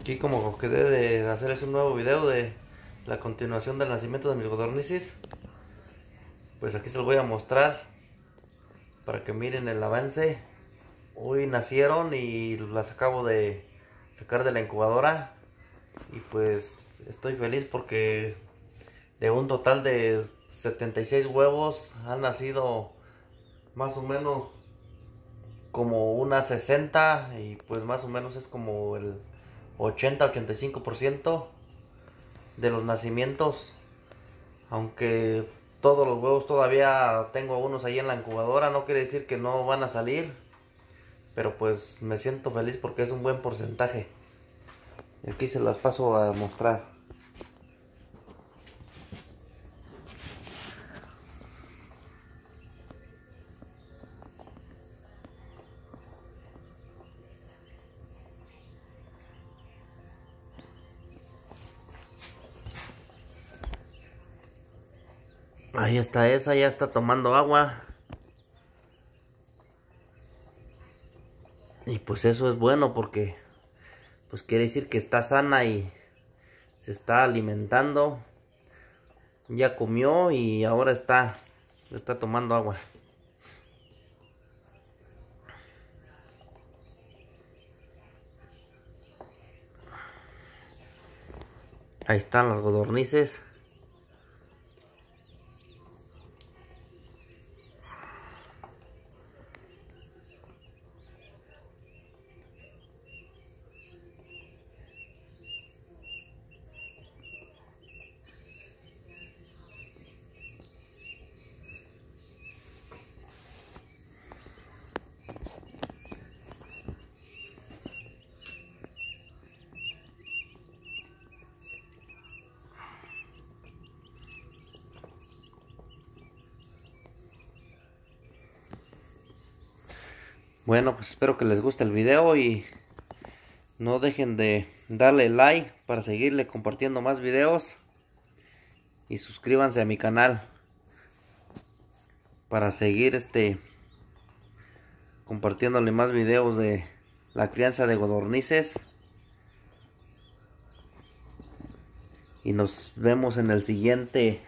aquí como quedé de hacerles un nuevo video de la continuación del nacimiento de mis godornices. Pues aquí se los voy a mostrar para que miren el avance. Hoy nacieron y las acabo de sacar de la incubadora. Y pues estoy feliz porque de un total de 76 huevos han nacido más o menos como unas 60 y pues más o menos es como el 80-85% de los nacimientos. Aunque todos los huevos todavía tengo unos ahí en la incubadora, no quiere decir que no van a salir. Pero pues me siento feliz porque es un buen porcentaje. Y aquí se las paso a mostrar. Ahí está esa, ya está tomando agua. Y pues eso es bueno porque pues quiere decir que está sana y se está alimentando. Ya comió y ahora está está tomando agua. Ahí están las godornices. Bueno, pues espero que les guste el video y no dejen de darle like para seguirle compartiendo más videos. Y suscríbanse a mi canal para seguir este compartiéndole más videos de la crianza de godornices. Y nos vemos en el siguiente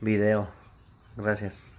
video. Gracias.